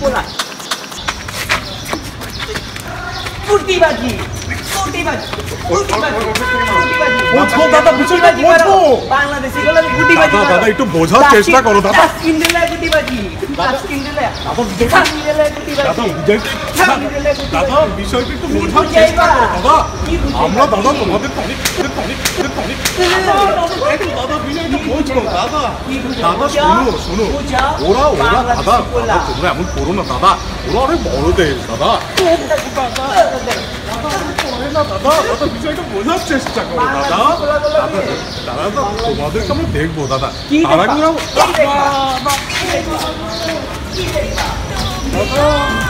পোলা কুর্তিবাজি করো। বোঝো। বাংলাদেশি গুলো কুর্তিবাজি দাদা, করো। দাদা, একটু বোঝার চেষ্টা করো, দাদা। দাদা, বিষয়টা- একটু বোঝার? চেষ্টা করো দাদা? আমরা দাদা তোমাদের 그럼 가봐. 나가 손으로 손으로. 오라 오라 가봐. 가봐 손으로 아무 보러면 가봐. 오라를 모르대 가봐. 나다 나가+ 나가+ 뭐냐 진짜 그거 나다 나다 나다 고마들 가면 대고. 보다다 나랑 그럼 나다 나다